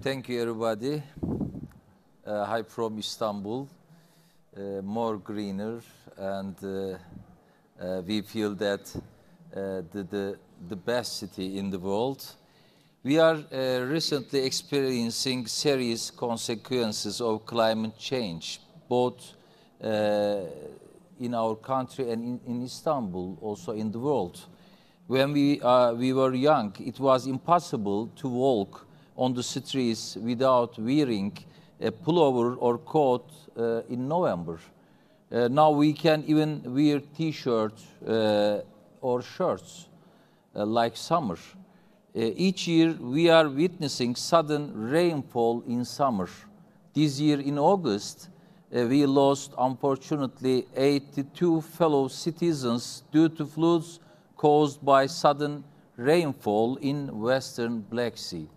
Thank you, everybody. Uh, hi from Istanbul. Uh, more greener, and uh, uh, we feel that uh, the, the, the best city in the world. We are uh, recently experiencing serious consequences of climate change, both in our country and in, in Istanbul, also in the world. When we, we were young, it was impossible to walk on the streets without wearing a pullover or coat uh, in November. Uh, now we can even wear t-shirts uh, or shirts uh, like summer. Uh, each year we are witnessing sudden rainfall in summer. This year in August, uh, we lost unfortunately 82 fellow citizens due to floods caused by sudden rainfall in western Black Sea.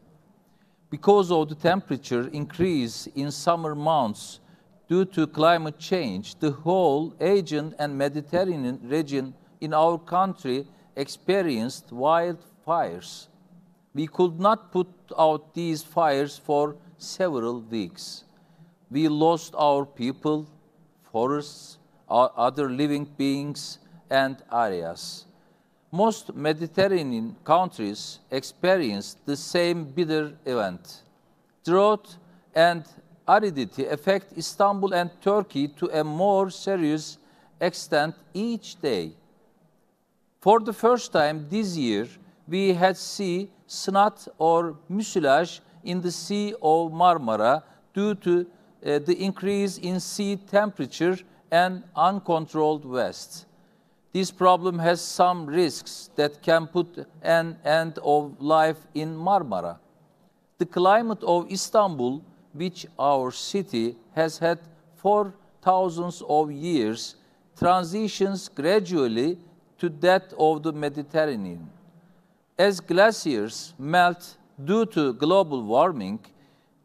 Because of the temperature increase in summer months due to climate change, the whole Aegean and Mediterranean region in our country experienced wildfires. We could not put out these fires for several weeks. We lost our people, forests, o- other living beings, and areas. Most Mediterranean countries experienced the same bitter event. Drought and aridity affect Istanbul and Turkey to a more serious extent each day. For the first time this year, we had sea snot or mucilage in the Sea of Marmara due to uh, the increase in sea temperature and uncontrolled waste. This problem has some risks that can put an end of life in Marmara. The climate of Istanbul, which our city has had for thousands of years, transitions gradually to that of the Mediterranean. As glaciers melt due to global warming,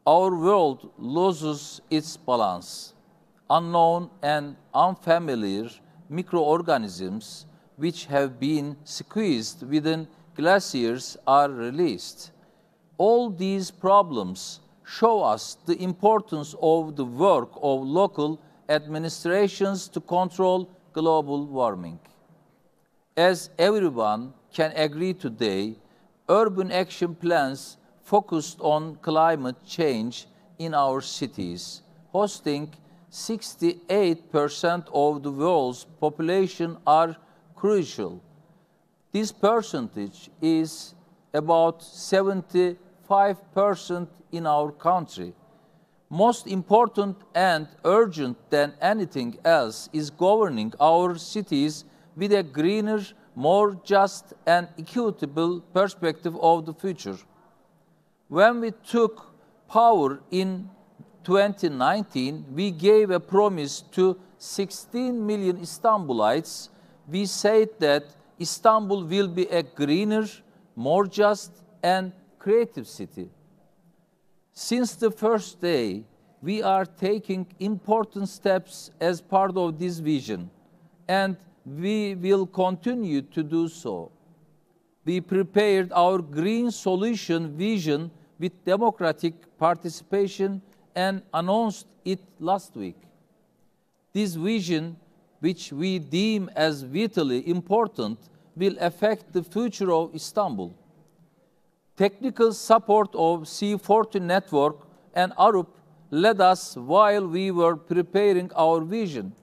our world loses its balance. Unknown and unfamiliar microorganisms which have been squeezed within glaciers are released. All these problems show us the importance of the work of local administrations to control global warming. As everyone can agree today, urban action plans focused on climate change in our cities, hosting 68% of the world's population are crucial. This percentage is about 75% in our country. Most important and urgent than anything else is governing our cities with a greener, more just and equitable perspective of the future. When we took power in 2019, we gave a promise to 16 million Istanbulites. We said that Istanbul will be a greener, more just, and creative city. Since the first day, we are taking important steps as part of this vision, and we will continue to do so. We prepared our green solution vision with democratic participation and announced it last week. This vision, which we deem as vitally important, will affect the future of Istanbul. Technical support of C40 network and Arup led us while we were preparing our vision.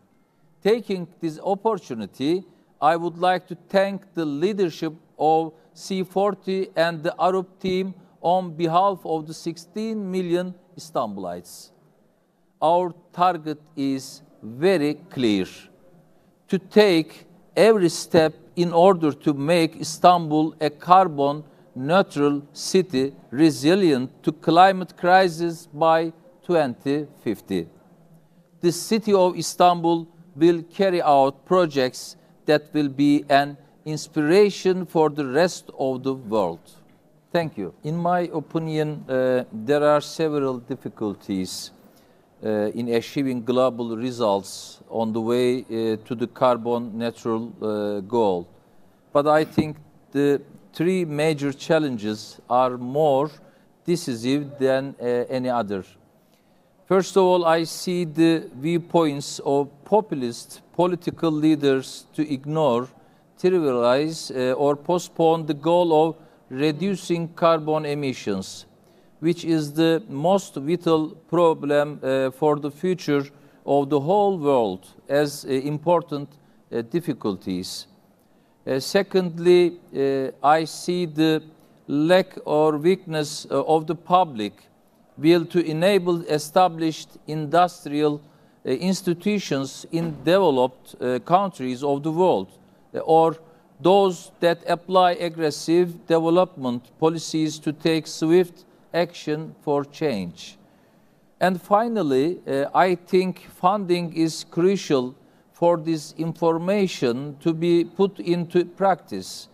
Taking this opportunity, I would like to thank the leadership of C40 and the Arup team on behalf of the 16 million Istanbulites. Our target is very clear to take every step in order to make Istanbul a carbon neutral city resilient to climate crisis by 2050. The city of Istanbul will carry out projects that will be an inspiration for the rest of the world. Thank you. In my opinion, uh, there are several difficulties uh, in achieving global results on the way uh, to the carbon neutral uh, goal. But I think the three major challenges are more decisive than uh, any other. First of all, I see the viewpoints of populist political leaders to ignore, trivialize, uh, or postpone the goal of reducing carbon emissions, which is the most vital problem uh, for the future of the whole world as uh, important uh, difficulties. Uh, secondly, uh, I see the lack or weakness uh, of the public will to enable established industrial institutions in developed countries of the world or those that apply aggressive development policies to take swift action for change. And finally, uh, I think funding is crucial for this information to be put into practice.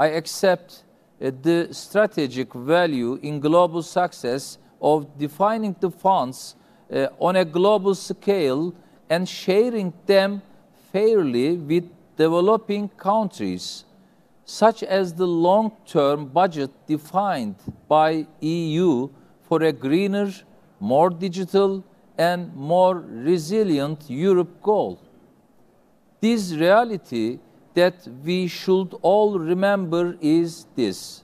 I accept uh, the strategic value in global success of defining the funds uh, on a global scale and sharing them fairly with developing countries, such as the long-term budget defined by EU for a greener, more digital and more resilient Europe goal. This reality that we should all remember is this.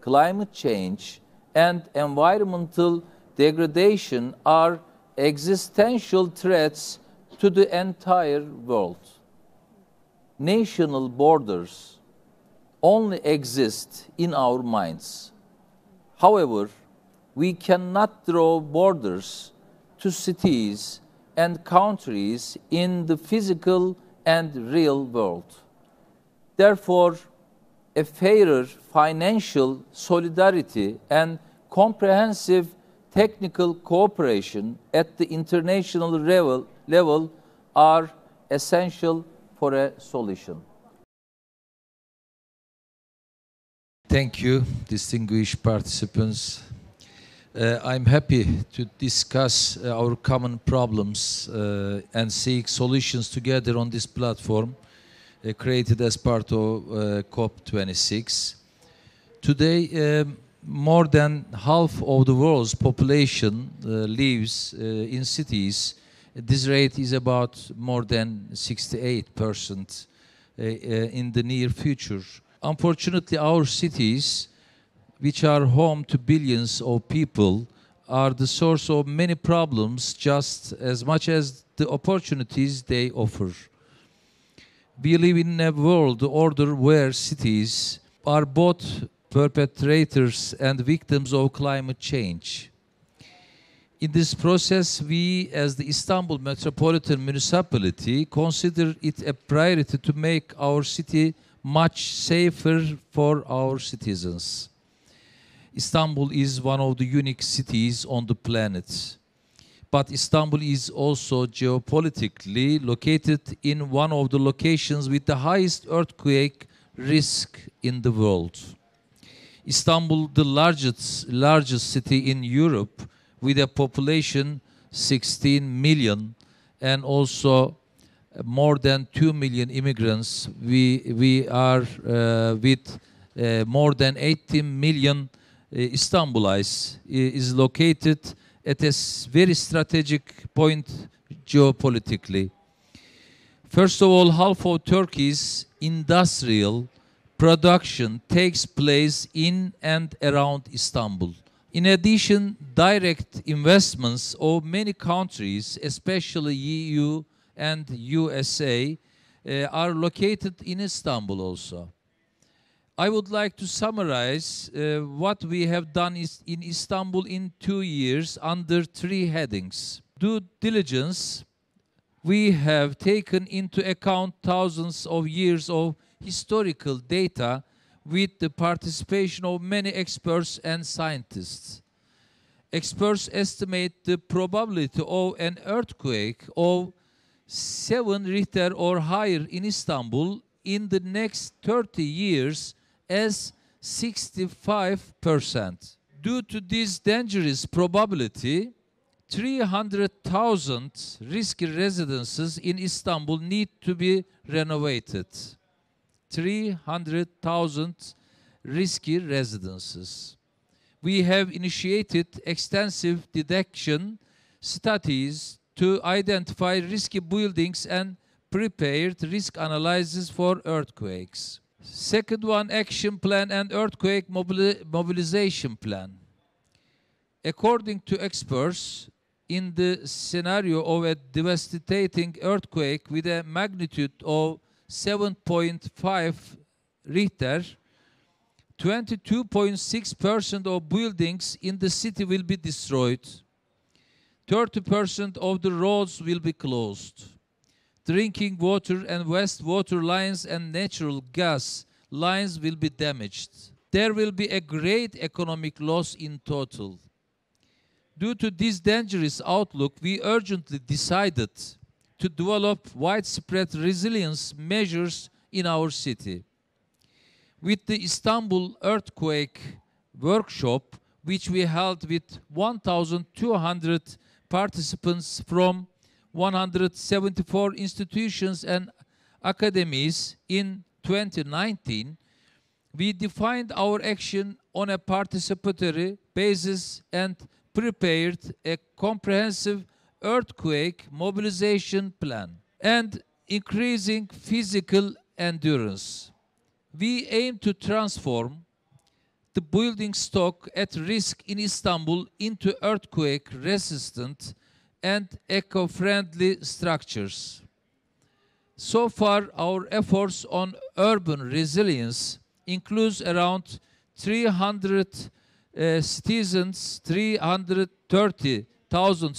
Climate change and environmental degradation are existential threats to the entire world. National borders only exist in our minds. However, we cannot draw borders to cities and countries in the physical and real world. Therefore, a fairer financial solidarity and comprehensive technical cooperation at the international level, level are essential for a solution. Thank you, distinguished participants. Uh, I'm happy to discuss uh, our common problems uh, and seek solutions together on this platform uh, created as part of uh, COP26. Today, um, more than half of the world's population uh, lives in cities. This rate is about more than 68% uh, uh, in the near future. Unfortunately, our cities which are home to billions of people, are the source of many problems just as much as the opportunities they offer. We live in a world order where cities are both perpetrators and victims of climate change. In this process, we as the Istanbul Metropolitan Municipality consider it a priority to make our city much safer for our citizens. Istanbul is one of the unique cities on the planet. But Istanbul is also geopolitically located in one of the locations with the highest earthquake risk in the world. Istanbul, the largest, largest city in Europe, with a population 16 million and also more than 2 million immigrants. We, we are uh, with uh, more than 18 million uh, is located at a very strategic point geopolitically. First of all, half of Turkey's industrial production takes place in and around Istanbul. In addition, direct investments of many countries, especially EU and USA, uh, are located in Istanbul also. I would like to summarize uh, what we have done is in Istanbul in two years under three headings. Due diligence, we have taken into account thousands of years of historical data with the participation of many experts and scientists. Experts estimate the probability of an earthquake of 7 Richter or higher in Istanbul in the next 30 years as 65%. Due to this dangerous probability, 300,000 risky residences in Istanbul need to be renovated. 300,000 risky residences. we have initiated extensive detection studies to identify risky buildings and prepared risk analysis for earthquakes. Second one, action plan and earthquake mobili mobilization plan. According to experts, in the scenario of a devastating earthquake with a magnitude of 7.5 Richter, 22.6% of buildings in the city will be destroyed. 30% of the roads will be closed. Drinking water and wastewater lines and natural gas lines will be damaged. There will be a great economic loss in total. Due to this dangerous outlook, we urgently decided to develop widespread resilience measures in our city. With the Istanbul earthquake workshop, which we held with 1,200 participants from 174 institutions and academies in 2019, we defined our action on a participatory basis and prepared a comprehensive earthquake mobilization plan and increasing physical endurance. We aim to transform the building stock at risk in Istanbul into earthquake resistant and eco-friendly structures. So far, our efforts on urban resilience includes around 300 uh, citizens, 330,000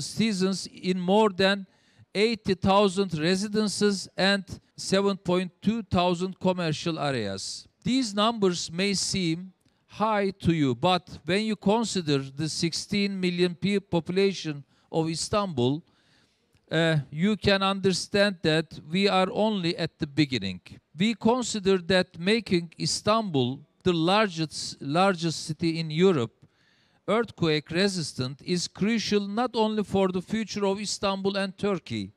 citizens in more than 80,000 residences and 7.2 thousand commercial areas. These numbers may seem high to you, but when you consider the 16 million population of Istanbul, uh, you can understand that we are only at the beginning. We consider that making Istanbul the largest, largest city in Europe, earthquake resistant is crucial not only for the future of Istanbul and Turkey,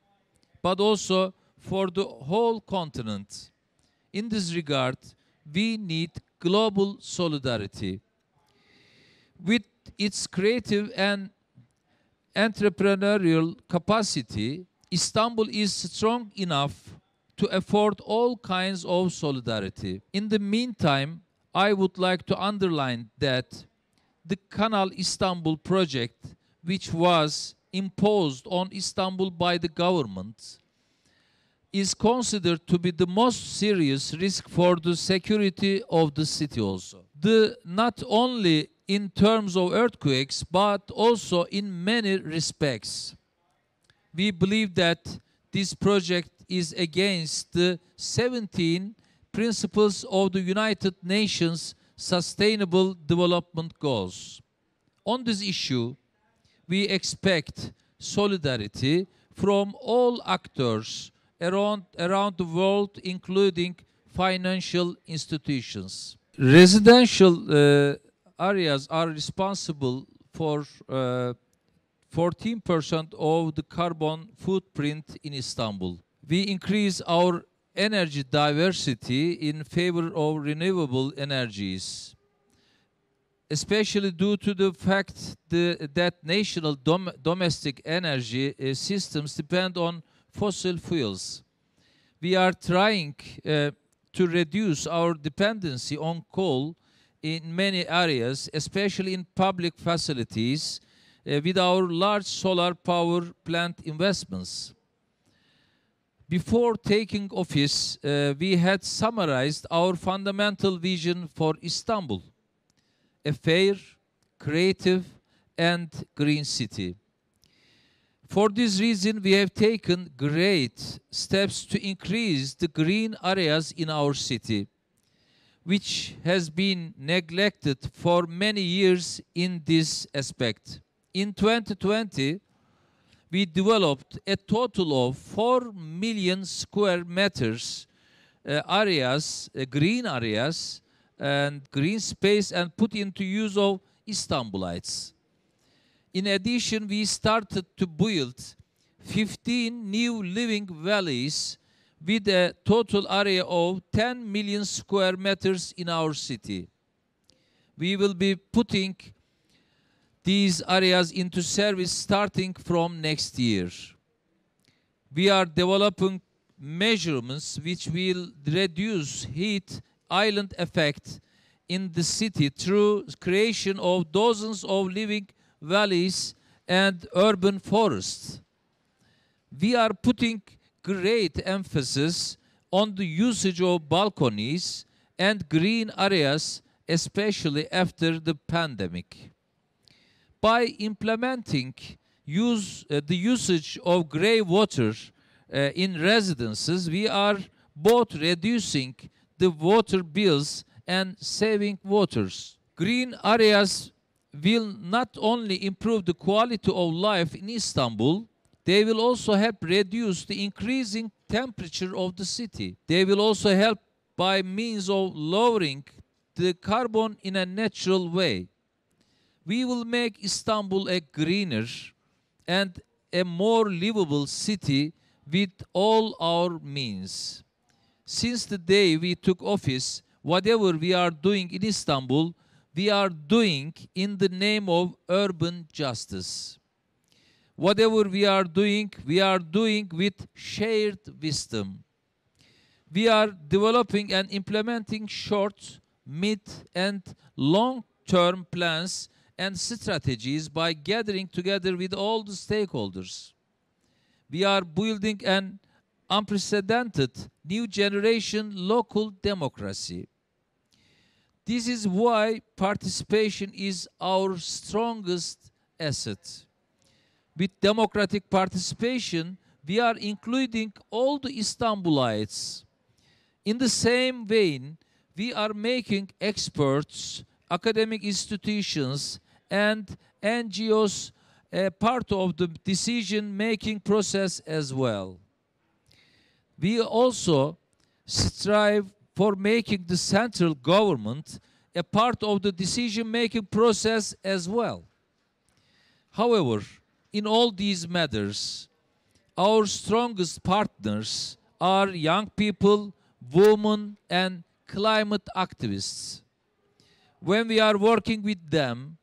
but also for the whole continent. In this regard, we need global solidarity. With its creative and entrepreneurial capacity, Istanbul is strong enough to afford all kinds of solidarity. In the meantime, I would like to underline that the Kanal Istanbul project, which was imposed on Istanbul by the government, is considered to be the most serious risk for the security of the city also. The, not only in terms of earthquakes, but also in many respects. We believe that this project is against the 17 principles of the United Nations Sustainable Development Goals. On this issue, we expect solidarity from all actors around, around the world, including financial institutions. Residential uh, areas are responsible for 14% uh, of the carbon footprint in Istanbul. We increase our energy diversity in favor of renewable energies, especially due to the fact the, that national dom domestic energy uh, systems depend on fossil fuels. We are trying uh, to reduce our dependency on coal in many areas, especially in public facilities, uh, with our large solar power plant investments. Before taking office, uh, we had summarized our fundamental vision for Istanbul, a fair, creative, and green city. For this reason, we have taken great steps to increase the green areas in our city, which has been neglected for many years in this aspect. In 2020, we developed a total of 4 million square meters uh, areas, uh, green areas, and green space and put into use of Istanbulites. In addition, we started to build 15 new living valleys with a total area of 10 million square meters in our city. we will be putting these areas into service starting from next year. We are developing measurements which will reduce heat island effect in the city through creation of dozens of living valleys and urban forests. We are putting great emphasis on the usage of balconies and green areas, especially after the pandemic. By implementing use, uh, the usage of grey water uh, in residences, we are both reducing the water bills and saving waters. Green areas will not only improve the quality of life in Istanbul, they will also help reduce the increasing temperature of the city. They will also help by means of lowering the carbon in a natural way. We will make Istanbul a greener and a more livable city with all our means. Since the day we took office, whatever we are doing in Istanbul, we are doing in the name of urban justice. Whatever we are doing, we are doing with shared wisdom. We are developing and implementing short, mid, and long-term plans and strategies by gathering together with all the stakeholders. We are building an unprecedented new generation local democracy. This is why participation is our strongest asset. With democratic participation, we are including all the Istanbulites. In the same vein, we are making experts, academic institutions, and NGOs a part of the decision-making process as well. We also strive for making the central government a part of the decision-making process as well. However, in all these matters, our strongest partners are young people, women, and climate activists. When we are working with them,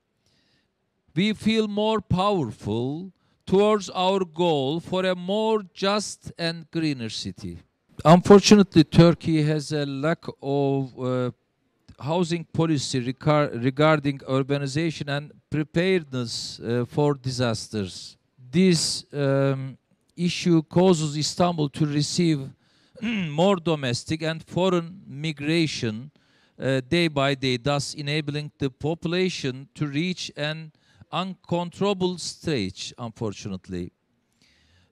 we feel more powerful towards our goal for a more just and greener city. Unfortunately, Turkey has a lack of uh, housing policy regarding urbanization and preparedness uh, for disasters. This um, issue causes Istanbul to receive more domestic and foreign migration uh, day by day, thus enabling the population to reach an uncontrollable stage, unfortunately.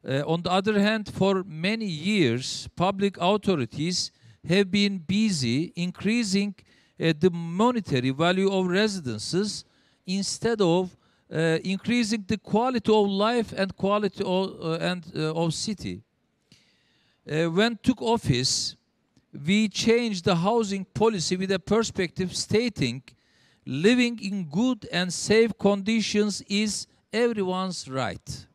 Uh, on the other hand, for many years, public authorities have been busy increasing uh, the monetary value of residences instead of uh, increasing the quality of life and quality of, uh, and, uh, of city. Uh, when took office, we changed the housing policy with a perspective stating living in good and safe conditions is everyone's right.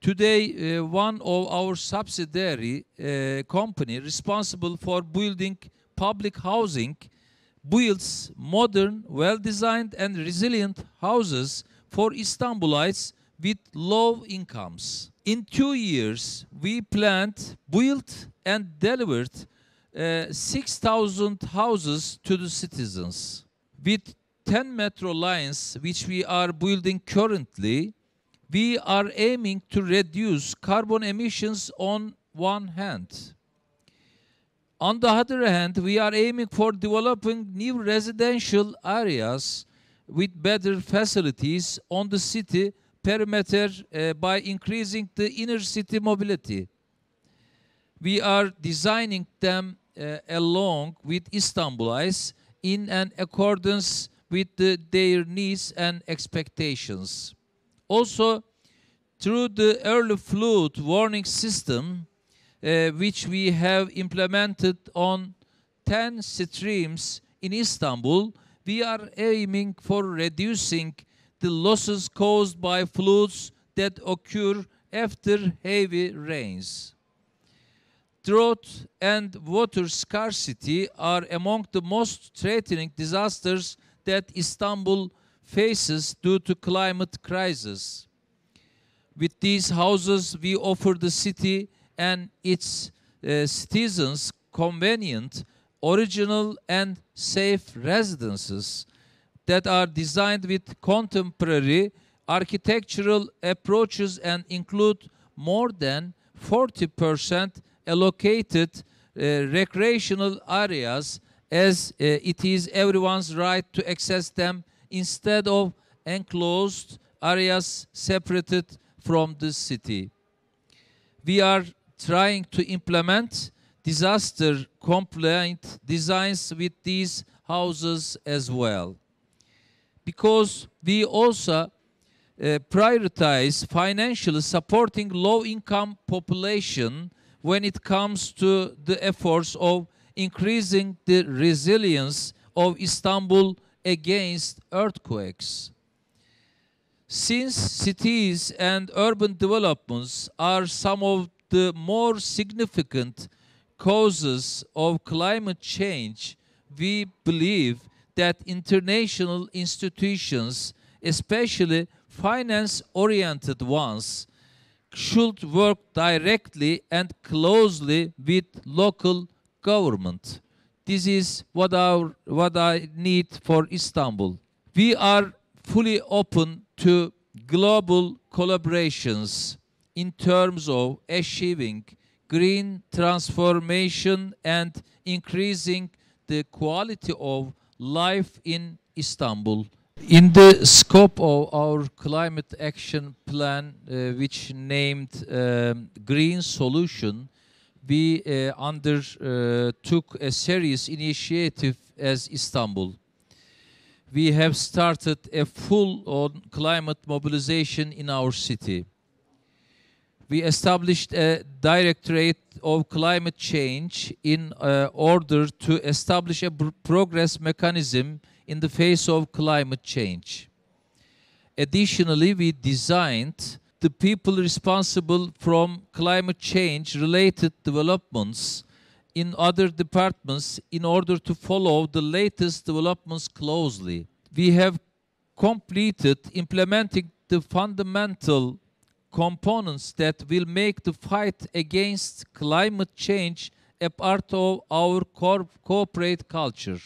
Today, uh, one of our subsidiary uh, company responsible for building public housing builds modern, well-designed and resilient houses for Istanbulites with low incomes. In two years, we planned, built and delivered uh, 6,000 houses to the citizens. With 10 metro lines, which we are building currently, we are aiming to reduce carbon emissions on one hand. On the other hand, we are aiming for developing new residential areas with better facilities on the city perimeter uh, by increasing the inner city mobility. We are designing them uh, along with Istanbulites in an accordance with the, their needs and expectations. Also, through the early flood warning system, uh, which we have implemented on 10 streams in Istanbul, we are aiming for reducing the losses caused by floods that occur after heavy rains. Drought and water scarcity are among the most threatening disasters that Istanbul faces due to climate crisis. With these houses, we offer the city and its uh, citizens convenient, original and safe residences that are designed with contemporary architectural approaches and include more than 40% allocated uh, recreational areas as uh, it is everyone's right to access them instead of enclosed areas separated from the city. We are trying to implement disaster compliant designs with these houses as well. Because we also uh, prioritize financially supporting low income population when it comes to the efforts of increasing the resilience of Istanbul against earthquakes. Since cities and urban developments are some of the more significant causes of climate change, we believe that international institutions, especially finance-oriented ones, should work directly and closely with local government. This is what, our, what I need for Istanbul. We are fully open to global collaborations in terms of achieving green transformation and increasing the quality of life in Istanbul. In the scope of our climate action plan, uh, which named um, Green Solution, we uh, undertook a serious initiative as Istanbul. We have started a full-on climate mobilization in our city. We established a directorate of climate change in uh, order to establish a progress mechanism in the face of climate change. Additionally, we designed the people responsible from climate change related developments in other departments in order to follow the latest developments closely. We have completed implementing the fundamental components that will make the fight against climate change a part of our corporate culture.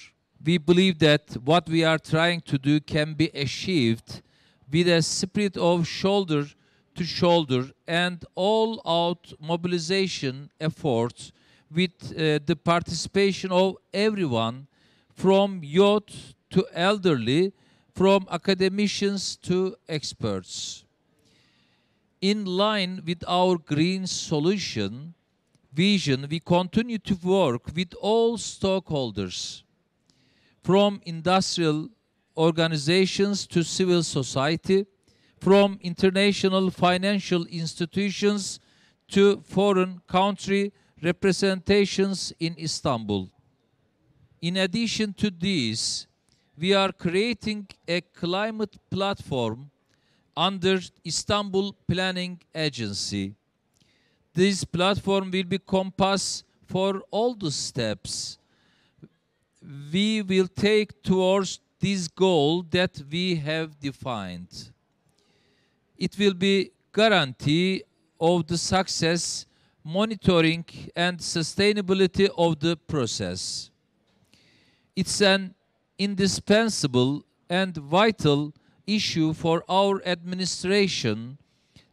We believe that what we are trying to do can be achieved with a spirit of shoulder to shoulder and all out mobilization efforts with uh, the participation of everyone from youth to elderly, from academicians to experts. In line with our green solution vision, we continue to work with all stakeholders, from industrial organizations to civil society, from international financial institutions to foreign country representations in Istanbul. In addition to this, we are creating a climate platform under Istanbul Planning Agency. This platform will be compass for all the steps we will take towards this goal that we have defined it will be guarantee of the success, monitoring and sustainability of the process. It's an indispensable and vital issue for our administration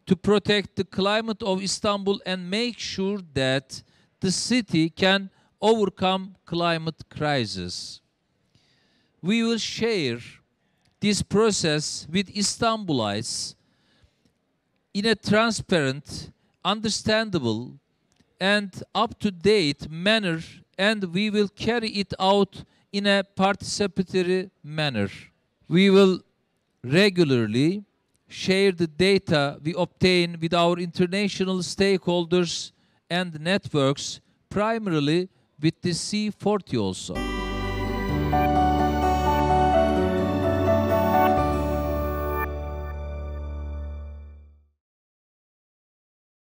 to protect the climate of Istanbul and make sure that the city can overcome climate crisis. We will share this process with Istanbulites in a transparent, understandable, and up-to-date manner and we will carry it out in a participatory manner. We will regularly share the data we obtain with our international stakeholders and networks, primarily with the C40 also.